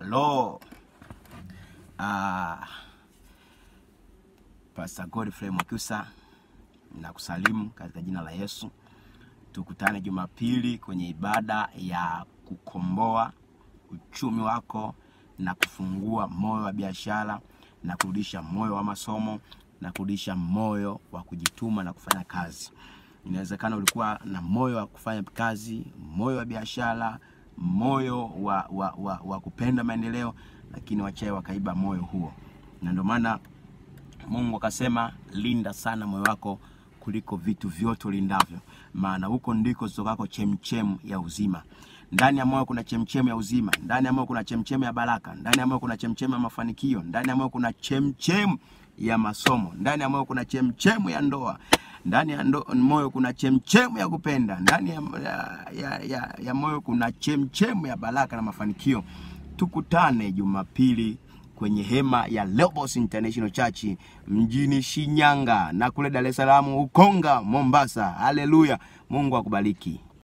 Halo. Ah, Pastor Godfrey Mwakyusa na kusalimu katika jina la Yesu. Tukutane Jumapili kwenye ibada ya kukomboa uchumi wako na kufungua moyo wa biashara na kurudisha moyo wa masomo na kurudisha moyo wa kujituma na kufanya kazi. Inawezekana ulikuwa na moyo wa kufanya kazi, moyo wa biashara, moyo wa, wa, wa, wa kupenda maendeleo, lakini wachawi wakaiba moyo huo, na ndio maana Mungu akasema linda sana moyo wako kuliko vitu vyote ulindavyo, maana huko ndiko zitokako chemchemu ya uzima. Ndani ya moyo kuna chemchemu ya uzima, ndani ya moyo kuna chemchemu ya baraka, ndani ya moyo kuna chemchemu ya mafanikio, ndani ya moyo kuna chemchemu ya masomo, ndani ya moyo kuna chemchemu ya ndoa, ndani ya ndo, moyo kuna chemchemu ya kupenda, ndani ya, ya, ya, ya, ya moyo kuna chemchemu ya baraka na mafanikio. Tukutane Jumapili kwenye hema ya Lobos International Church mjini Shinyanga na kule Dar es Salaam, Ukonga, Mombasa. Haleluya, Mungu akubariki.